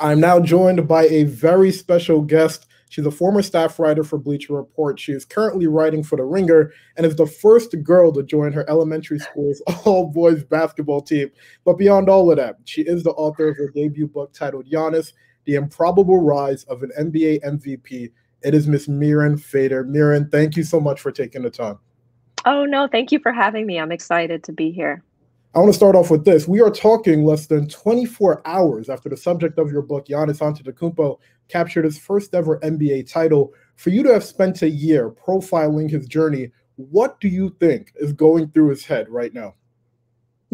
I'm now joined by a very special guest. She's a former staff writer for Bleacher Report. She is currently writing for The Ringer and is the first girl to join her elementary school's all boys basketball team. But beyond all of that, she is the author of her debut book titled Giannis The Improbable Rise of an NBA MVP. It is Miss Mirin Fader. Mirin, thank you so much for taking the time. Oh, no, thank you for having me. I'm excited to be here. I want to start off with this. We are talking less than 24 hours after the subject of your book, Giannis Antetokounmpo, captured his first ever NBA title. For you to have spent a year profiling his journey, what do you think is going through his head right now?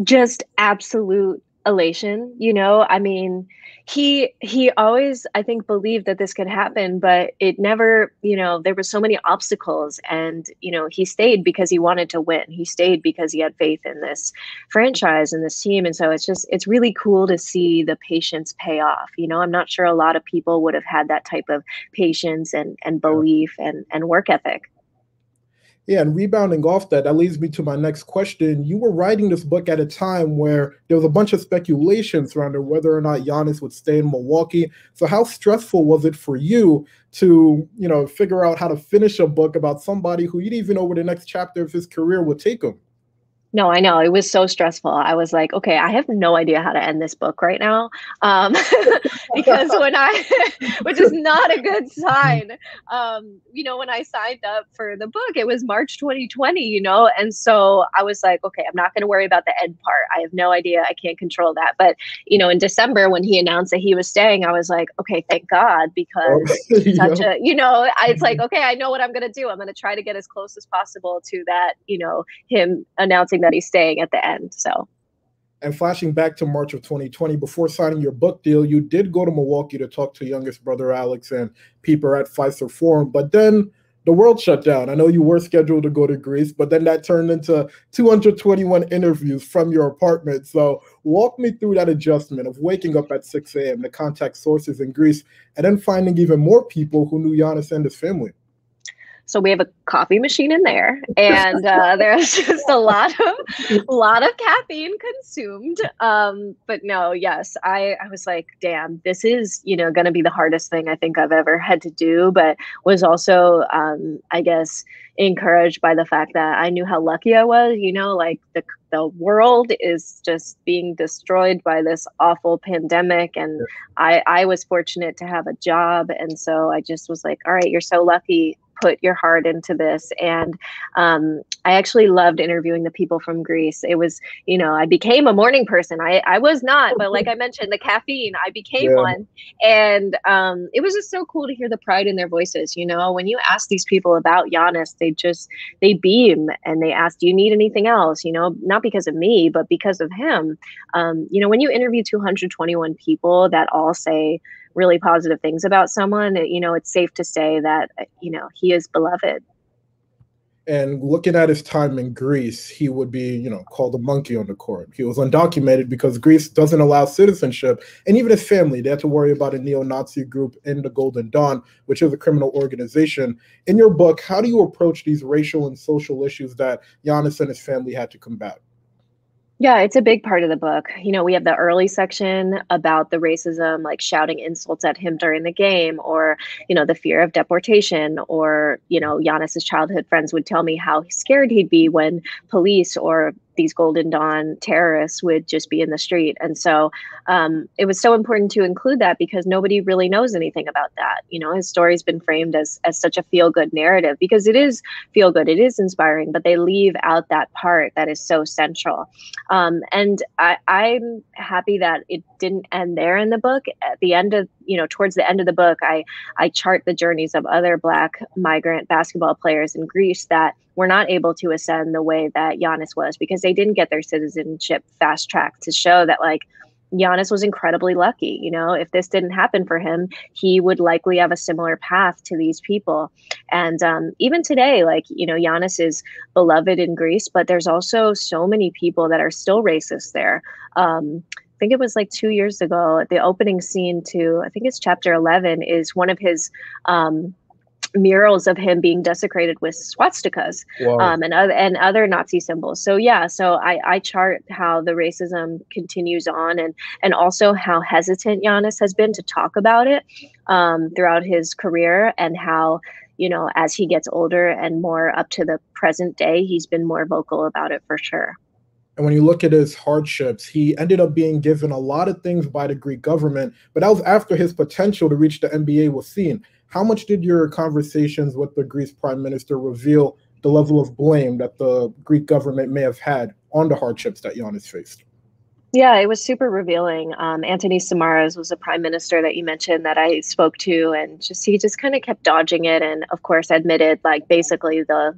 Just absolute elation you know? I mean he he always i think believed that this could happen but it never you know there were so many obstacles and you know he stayed because he wanted to win. He stayed because he had faith in this franchise and this team. And so it's just it's really cool to see the patience pay off you know? I'm not sure a lot of people would have had that type of patience and and belief and and work ethic yeah, and rebounding off that, that leads me to my next question. You were writing this book at a time where there was a bunch of speculation surrounding whether or not Giannis would stay in Milwaukee. So how stressful was it for you to, you know, figure out how to finish a book about somebody who you didn't even know where the next chapter of his career would take him? No, I know. It was so stressful. I was like, okay, I have no idea how to end this book right now. Um, because when I, which is not a good sign, um, you know, when I signed up for the book, it was March 2020, you know? And so I was like, okay, I'm not going to worry about the end part. I have no idea. I can't control that. But, you know, in December, when he announced that he was staying, I was like, okay, thank God, because such a, you know, I, it's like, okay, I know what I'm going to do. I'm going to try to get as close as possible to that, you know, him announcing that he's staying at the end. So. And flashing back to March of 2020, before signing your book deal, you did go to Milwaukee to talk to youngest brother Alex and Peeper at Fiserv Forum. But then the world shut down. I know you were scheduled to go to Greece, but then that turned into 221 interviews from your apartment. So walk me through that adjustment of waking up at 6 a.m. to contact sources in Greece and then finding even more people who knew Giannis and his family. So we have a coffee machine in there, and uh, there's just a lot of a lot of caffeine consumed. Um, but no, yes, I I was like, damn, this is you know going to be the hardest thing I think I've ever had to do. But was also, um, I guess, encouraged by the fact that I knew how lucky I was. You know, like the the world is just being destroyed by this awful pandemic and I I was fortunate to have a job and so I just was like all right you're so lucky put your heart into this. And um, I actually loved interviewing the people from Greece. It was, you know, I became a morning person. I, I was not, but like I mentioned, the caffeine, I became yeah. one. And um, it was just so cool to hear the pride in their voices. You know, when you ask these people about Giannis, they just, they beam and they ask, do you need anything else? You know, not because of me, but because of him. Um, you know, when you interview 221 people that all say, really positive things about someone, you know, it's safe to say that, uh, you know, he is beloved. And looking at his time in Greece, he would be, you know, called a monkey on the court. He was undocumented because Greece doesn't allow citizenship. And even his family, they had to worry about a neo Nazi group in the Golden Dawn, which is a criminal organization. In your book, how do you approach these racial and social issues that Giannis and his family had to combat? Yeah, it's a big part of the book. You know, we have the early section about the racism, like shouting insults at him during the game, or, you know, the fear of deportation, or, you know, Giannis's childhood friends would tell me how scared he'd be when police or these Golden Dawn terrorists would just be in the street. And so um, it was so important to include that because nobody really knows anything about that. You know, his story's been framed as, as such a feel good narrative because it is feel good, it is inspiring, but they leave out that part that is so central. Um, and I, I'm happy that it didn't end there in the book. At the end of, you know, towards the end of the book, I, I chart the journeys of other Black migrant basketball players in Greece that were not able to ascend the way that Giannis was because they didn't get their citizenship fast track to show that like Giannis was incredibly lucky. You know, if this didn't happen for him, he would likely have a similar path to these people. And um, even today, like, you know, Giannis is beloved in Greece, but there's also so many people that are still racist there. Um, think it was like two years ago, the opening scene to, I think it's chapter 11, is one of his um, murals of him being desecrated with swastikas um, and other and other Nazi symbols. So yeah, so I, I chart how the racism continues on and and also how hesitant Giannis has been to talk about it um, throughout his career and how you know as he gets older and more up to the present day, he's been more vocal about it for sure. And when you look at his hardships, he ended up being given a lot of things by the Greek government, but that was after his potential to reach the NBA was seen. How much did your conversations with the Greece prime minister reveal the level of blame that the Greek government may have had on the hardships that Giannis faced? Yeah, it was super revealing. Um, Anthony Samaras was a prime minister that you mentioned that I spoke to, and just he just kind of kept dodging it, and of course admitted like basically the,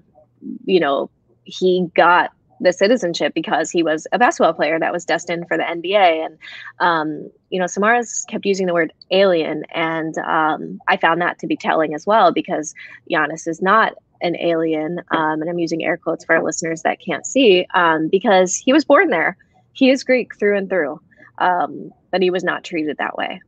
you know, he got the citizenship because he was a basketball player that was destined for the NBA. And, um, you know, Samaras kept using the word alien. And um, I found that to be telling as well because Giannis is not an alien. Um, and I'm using air quotes for our listeners that can't see um, because he was born there. He is Greek through and through, um, but he was not treated that way.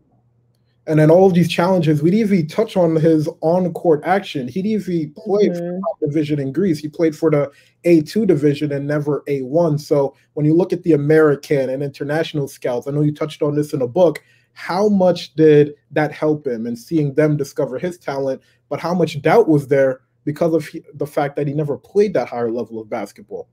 And then all of these challenges, we'd even touch on his on-court action. He'd even play mm-hmm. for the division in Greece. He played for the A2 division and never A1. So when you look at the American and international scouts, I know you touched on this in a book. How much did that help him and seeing them discover his talent? But how much doubt was there because of the fact that he never played that higher level of basketball?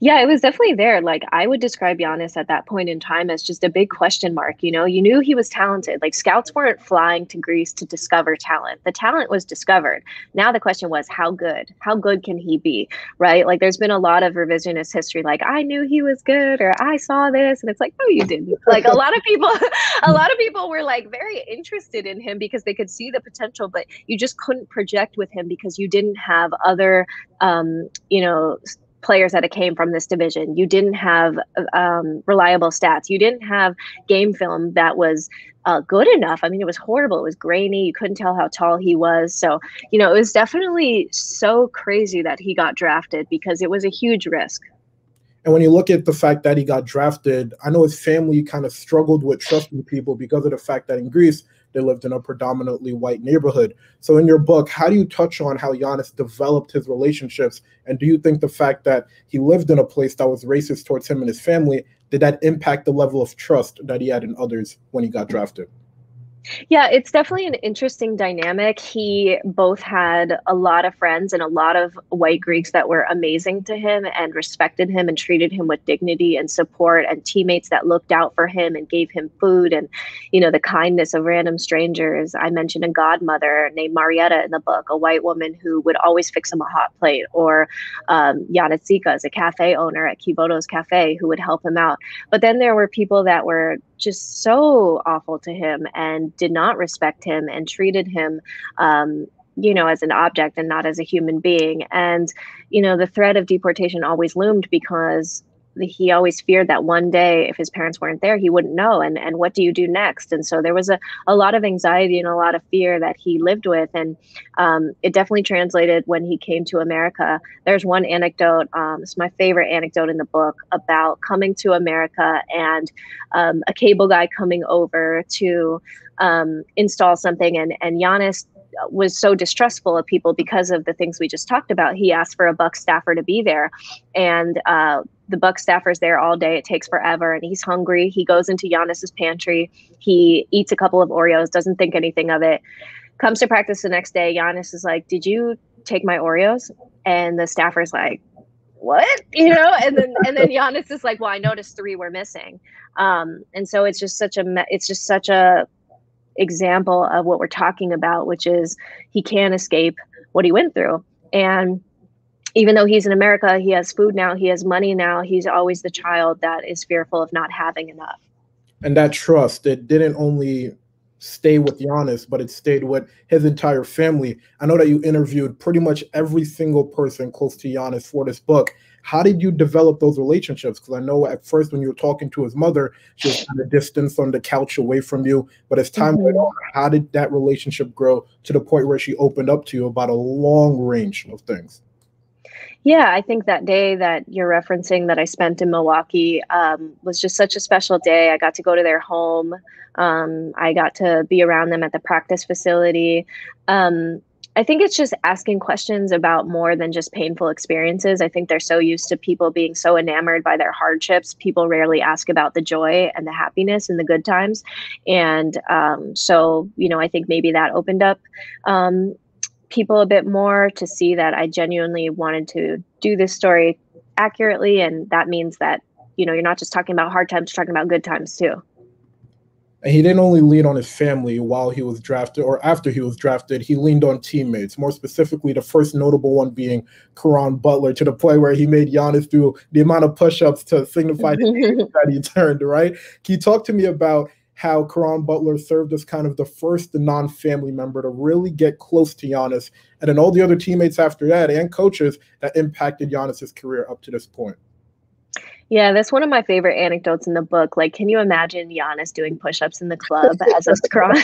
Yeah, it was definitely there. Like I would describe Giannis at that point in time as just a big question mark. You know, you knew he was talented. Like scouts weren't flying to Greece to discover talent. The talent was discovered. Now the question was, how good? How good can he be? Right? Like there's been a lot of revisionist history. Like I knew he was good, or I saw this, and it's like, no, you didn't. Like a lot of people, a lot of people were like very interested in him because they could see the potential, but you just couldn't project with him because you didn't have other, um, you know players that came from this division. You didn't have um, reliable stats. You didn't have game film that was uh, good enough. I mean, it was horrible. It was grainy. You couldn't tell how tall he was. So, you know, it was definitely so crazy that he got drafted because it was a huge risk. And when you look at the fact that he got drafted, I know his family kind of struggled with trusting people because of the fact that in Greece, they lived in a predominantly white neighborhood. So, in your book, how do you touch on how Giannis developed his relationships? And do you think the fact that he lived in a place that was racist towards him and his family, did that impact the level of trust that he had in others when he got drafted? Yeah, it's definitely an interesting dynamic. He both had a lot of friends and a lot of white Greeks that were amazing to him and respected him and treated him with dignity and support and teammates that looked out for him and gave him food and you know the kindness of random strangers. I mentioned a godmother named Marietta in the book, a white woman who would always fix him a hot plate, or um, Yana is a cafe owner at Kiboto's Cafe who would help him out. But then there were people that were just so awful to him and did not respect him and treated him um, you know as an object and not as a human being. And you know the threat of deportation always loomed because he always feared that one day if his parents weren't there he wouldn't know and and what do you do next and so there was a, a lot of anxiety and a lot of fear that he lived with and um, it definitely translated when he came to america there's one anecdote um, it's my favorite anecdote in the book about coming to america and um, a cable guy coming over to um, install something and and Giannis was so distrustful of people because of the things we just talked about. He asked for a Buck staffer to be there, and uh, the Buck staffer's there all day. It takes forever, and he's hungry. He goes into Giannis's pantry. He eats a couple of Oreos, doesn't think anything of it. Comes to practice the next day. Giannis is like, "Did you take my Oreos?" And the staffer's like, "What?" You know. And then and then Giannis is like, "Well, I noticed three were missing." Um, and so it's just such a it's just such a example of what we're talking about, which is he can't escape what he went through, and even though he's in America, he has food now, he has money now, he's always the child that is fearful of not having enough. And that trust, it didn't only stay with Giannis, but it stayed with his entire family. I know that you interviewed pretty much every single person close to Giannis for this book. How did you develop those relationships? Because I know at first when you were talking to his mother, she was kind of distance on the couch away from you. But as time mm-hmm. went on, how did that relationship grow to the point where she opened up to you about a long range of things? Yeah, I think that day that you're referencing that I spent in Milwaukee um, was just such a special day. I got to go to their home. Um, I got to be around them at the practice facility. Um, I think it's just asking questions about more than just painful experiences. I think they're so used to people being so enamored by their hardships. People rarely ask about the joy and the happiness and the good times. And um, so, you know, I think maybe that opened up um, people a bit more to see that I genuinely wanted to do this story accurately. And that means that, you know, you're not just talking about hard times, you're talking about good times too. And he didn't only lean on his family while he was drafted or after he was drafted, he leaned on teammates, more specifically, the first notable one being Caron Butler, to the point where he made Giannis do the amount of push ups to signify that he turned, right? Can you talk to me about how Caron Butler served as kind of the first non family member to really get close to Giannis, and then all the other teammates after that and coaches that impacted Giannis's career up to this point? Yeah, that's one of my favorite anecdotes in the book. Like, can you imagine Giannis doing push-ups in the club as a scribe?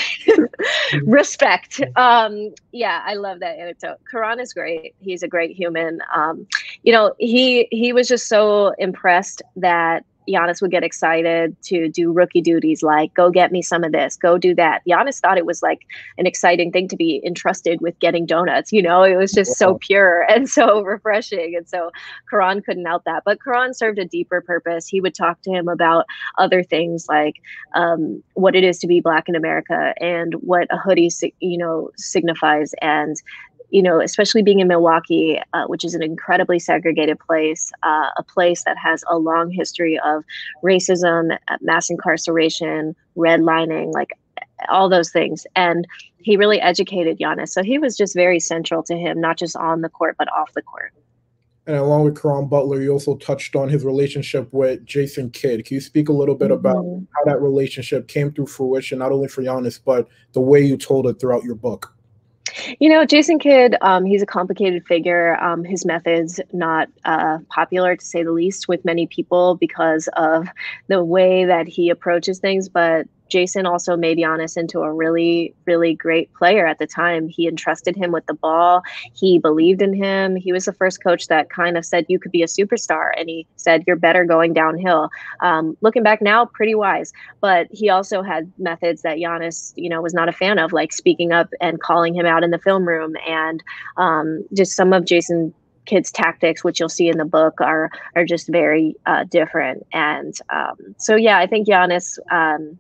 Respect. Um, yeah, I love that anecdote. Caron is great. He's a great human. Um, you know, he he was just so impressed that Giannis would get excited to do rookie duties like go get me some of this, go do that. Giannis thought it was like an exciting thing to be entrusted with getting donuts. You know, it was just wow. so pure and so refreshing. And so Caron couldn't out that. But Caron served a deeper purpose. He would talk to him about other things like um, what it is to be black in America and what a hoodie, you know, signifies and you know, especially being in Milwaukee, uh, which is an incredibly segregated place, uh, a place that has a long history of racism, mass incarceration, redlining, like all those things. And he really educated Giannis. So he was just very central to him, not just on the court, but off the court. And along with Caron Butler, you also touched on his relationship with Jason Kidd. Can you speak a little bit mm-hmm. about how that relationship came through fruition, not only for Giannis, but the way you told it throughout your book? You know, Jason Kidd, um, he's a complicated figure. Um, his methods not uh, popular, to say the least, with many people because of the way that he approaches things. But Jason also made Giannis into a really, really great player at the time. He entrusted him with the ball. He believed in him. He was the first coach that kind of said you could be a superstar, and he said you're better going downhill. Um, looking back now, pretty wise. But he also had methods that Giannis, you know, was not a fan of, like speaking up and calling him out in the film room, and um, just some of Jason Kidd's tactics which you'll see in the book are are just very uh, different and um, so yeah i think Giannis um,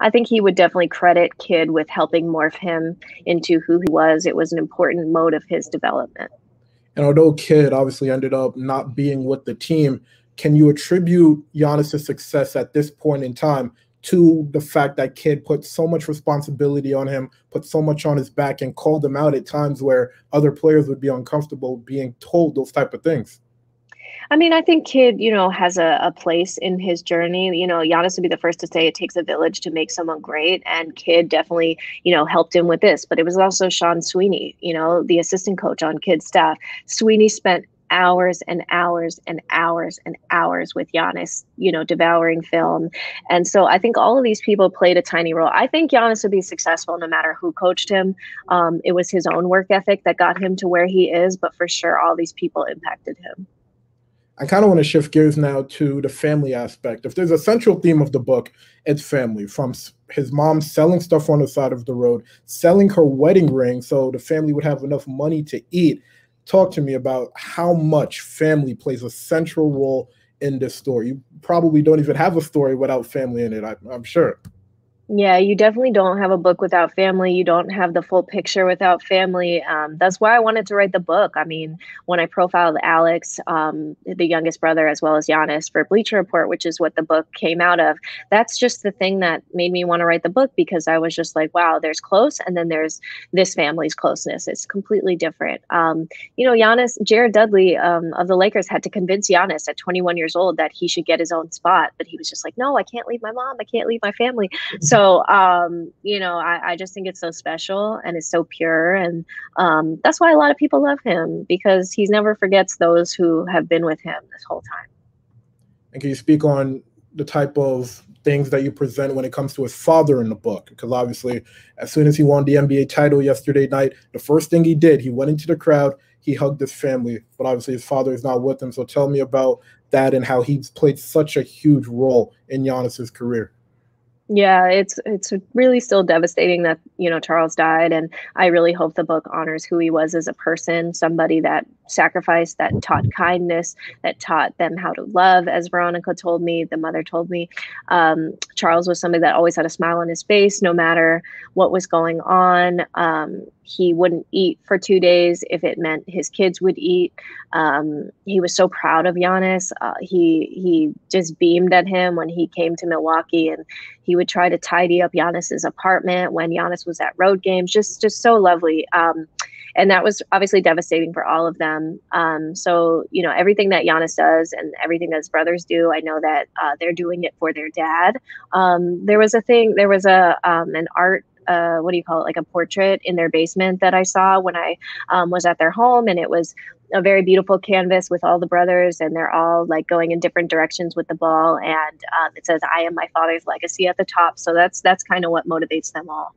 I think he would definitely credit Kidd with helping morph him into who he was. It was an important mode of his development. And although Kidd obviously ended up not being with the team, can you attribute Giannis's success at this point in time to the fact that Kidd put so much responsibility on him, put so much on his back, and called him out at times where other players would be uncomfortable being told those type of things? I mean, I think Kidd, you know, has a, a place in his journey. You know, Giannis would be the first to say it takes a village to make someone great. And Kidd definitely, you know, helped him with this. But it was also Sean Sweeney, you know, the assistant coach on Kidd's staff. Sweeney spent hours and hours and hours and hours with Giannis, you know, devouring film. And so I think all of these people played a tiny role. I think Giannis would be successful no matter who coached him. Um, it was his own work ethic that got him to where he is, but for sure, all these people impacted him. I kind of want to shift gears now to the family aspect. If there's a central theme of the book, it's family. From his mom selling stuff on the side of the road, selling her wedding ring so the family would have enough money to eat. Talk to me about how much family plays a central role in this story. You probably don't even have a story without family in it, I, I'm sure. Yeah, you definitely don't have a book without family. You don't have the full picture without family. Um, that's why I wanted to write the book. I mean, when I profiled Alex, um, the youngest brother, as well as Giannis for Bleacher Report, which is what the book came out of, that's just the thing that made me want to write the book because I was just like, wow, there's close, and then there's this family's closeness. It's completely different. Um, you know, Giannis, Jared Dudley um, of the Lakers had to convince Giannis at 21 years old that he should get his own spot, but he was just like, no, I can't leave my mom. I can't leave my family. So so um, you know I, I, just think it's so special and it's so pure. And um, that's why a lot of people love him because he never forgets those who have been with him this whole time. And can you speak on the type of things that you present when it comes to his father in the book? Because obviously as soon as he won the nba title yesterday night the first thing he did he went into the crowd he hugged his family. But obviously his father is not with him. So tell me about that and how he's played such a huge role in Giannis's career Yeah, it's it's really still devastating that you know Charles died, and I really hope the book honors who he was as a person, somebody that sacrificed, that taught kindness, that taught them how to love. As Veronica told me, the mother told me, um, Charles was somebody that always had a smile on his face, no matter what was going on. Um, he wouldn't eat for two days if it meant his kids would eat. Um, he was so proud of Giannis. Uh, he he just beamed at him when he came to Milwaukee, and he would try to tidy up Giannis's apartment when Giannis was at road games. Just just so lovely. Um, and that was obviously devastating for all of them. Um, so you know everything that Giannis does and everything that his brothers do, I know that uh, they're doing it for their dad. Um, there was a thing. There was a um, an art uh, what do you call it, like a portrait in their basement that I saw when I um, was at their home, and it was a very beautiful canvas with all the brothers, and they're all like going in different directions with the ball, and um, it says "I am my father's legacy" at the top. So that's that's kind of what motivates them all.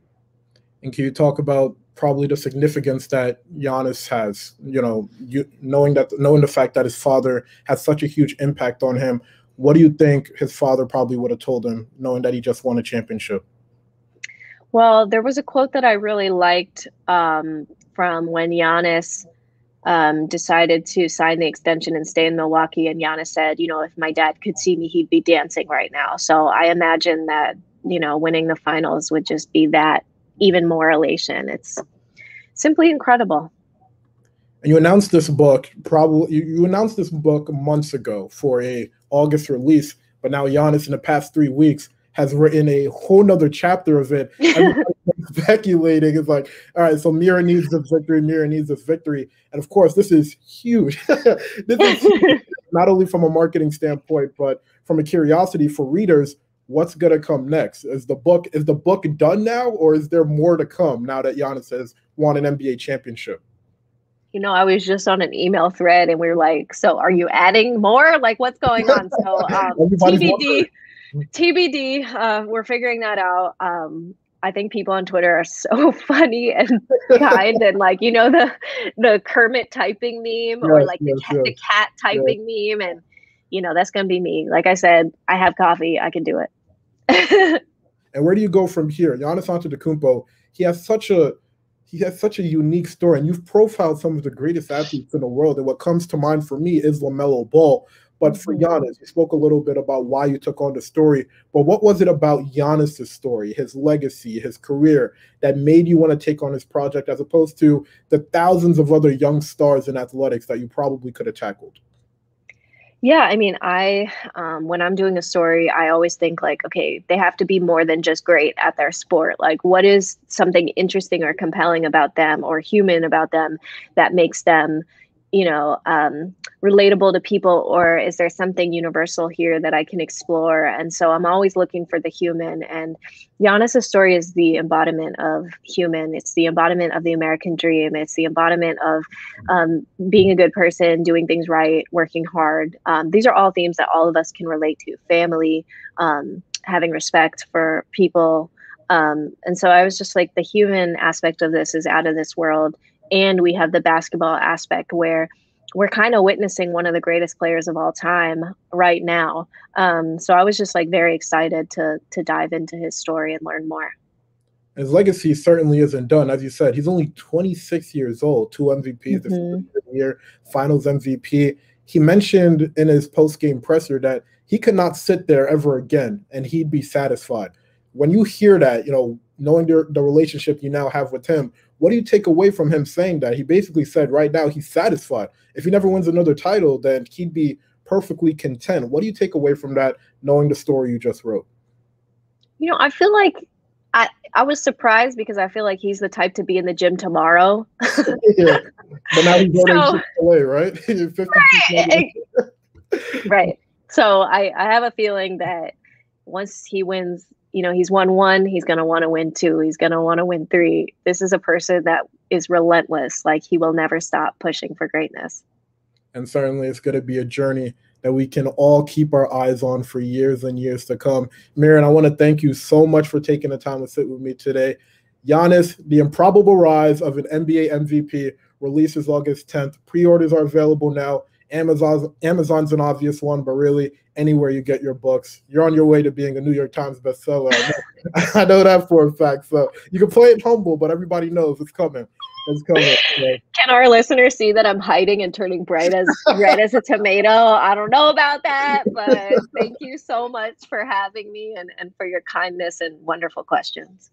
And can you talk about probably the significance that Giannis has? You know, you knowing that knowing the fact that his father has such a huge impact on him. What do you think his father probably would have told him, knowing that he just won a championship? Well, there was a quote that I really liked um, from when Giannis um, decided to sign the extension and stay in Milwaukee. And Giannis said, you know, if my dad could see me, he'd be dancing right now. So I imagine that, you know, winning the finals would just be that even more elation. It's simply incredible. And you announced this book probably you, you announced this book months ago for a August release, but now Giannis in the past three weeks has written a whole nother chapter of it. speculating. It's like, all right, so Mirin needs this victory, Mirin needs this victory. And of course, this is huge. this is not only from a marketing standpoint, but from a curiosity for readers, what's gonna come next? Is the book is the book done now, or is there more to come now that Giannis has won an NBA championship? you know, I was just on an email thread and we were like, so are you adding more? Like, what's going on? So, um, TBD, TBD. Uh, we're figuring that out. Um, I think people on Twitter are so funny and kind, and like you know the the Kermit typing meme yes, or like yes, the, cat, yes. the cat typing meme, and you know that's gonna be me. Like I said, I have coffee. I can do it. and where do you go from here? Giannis Antetokounmpo, he has such a he has such a unique story, and you've profiled some of the greatest athletes in the world. And what comes to mind for me is LaMelo Ball. But for mm-hmm. Giannis, you spoke a little bit about why you took on the story. But what was it about Giannis's story, his legacy, his career that made you want to take on this project as opposed to the thousands of other young stars in athletics that you probably could have tackled? Yeah, I mean, I um, when I'm doing a story, I always think like, okay, they have to be more than just great at their sport. Like, what is something interesting or compelling about them or human about them that makes them you know um, relatable to people or is there something universal here that i can explore? And so i'm always looking for the human. And Giannis's story is the embodiment of human. It's the embodiment of the american dream. It's the embodiment of um, being a good person doing things right working hard. Um, these are all themes that all of us can relate to. Family um, having respect for people. Um, and so i was just like the human aspect of this is out of this world and we have the basketball aspect where we're kind of witnessing one of the greatest players of all time right now. Um, so I was just like very excited to to dive into his story and learn more. His legacy certainly isn't done. As you said, he's only 26 years old, two MVPs mm-hmm. this year, finals MVP. He mentioned in his post-game presser that he could not sit there ever again and he'd be satisfied. When you hear that, you know, knowing the, the relationship you now have with him, what do you take away from him saying that? He basically said right now he's satisfied. If he never wins another title, then he'd be perfectly content. What do you take away from that, knowing the story you just wrote? You know, I feel like I, I was surprised because I feel like he's the type to be in the gym tomorrow. yeah. But now he's so, away, right? right. right. So I, I have a feeling that once he wins you know, he's won one, he's going to want to win two, he's going to want to win three. This is a person that is relentless. Like he will never stop pushing for greatness. And certainly it's going to be a journey that we can all keep our eyes on for years and years to come. Miriam, I want to thank you so much for taking the time to sit with me today. Giannis, The Improbable Rise of an NBA MVP, releases August 10th. Pre orders are available now Amazon Amazon's an obvious one, but really anywhere you get your books, you're on your way to being a New York Times bestseller. I know, that for a fact. So you can play it humble, but everybody knows it's coming. It's coming. Can our listeners see that I'm hiding and turning bright as red as a tomato? I don't know about that, but thank you so much for having me and, and for your kindness and wonderful questions.